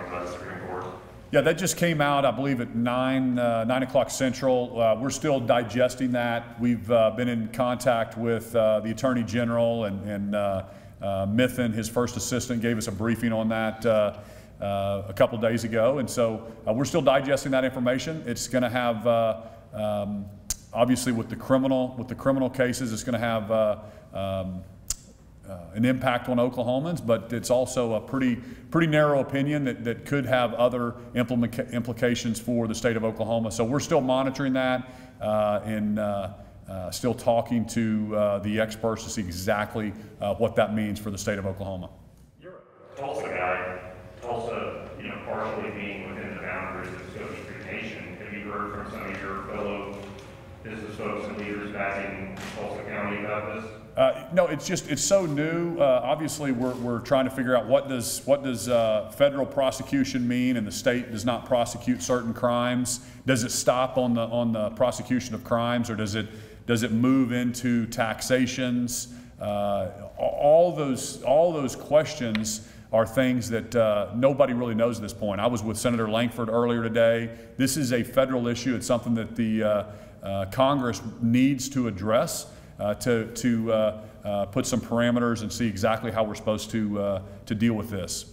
the Supreme Court. Yeah, that just came out, I believe, at nine uh, nine o'clock central. Uh, we're still digesting that. We've uh, been in contact with uh, the Attorney General and, and uh, uh, his first assistant, gave us a briefing on that a couple days ago, and so we're still digesting that information. It's going to have, um, obviously, with the criminal with the criminal cases, it's going to have. Um, an impact on Oklahomans, but it's also a pretty pretty narrow opinion that, that could have other implement, implications for the state of Oklahoma. So we're still monitoring that uh, and uh, uh, still talking to uh, the experts to see exactly uh, what that means for the state of Oklahoma. You're a Tulsa guy, Tulsa, you know, partially being within the boundaries of Muscogee Creek Nation. Have you heard from some of your fellow business folks and leaders back in County about this? Uh, no, it's just it's so new. Uh, obviously, we're, we're trying to figure out what does what does uh, federal prosecution mean, and the state does not prosecute certain crimes. Does it stop on the on the prosecution of crimes, or does it does it move into taxations? Uh, all those all those questions are things that uh, nobody really knows at this point. I was with Senator Lankford earlier today. This is a federal issue. It's something that the uh, uh, Congress needs to address uh, to, to uh, uh, put some parameters and see exactly how we're supposed to, to deal with this.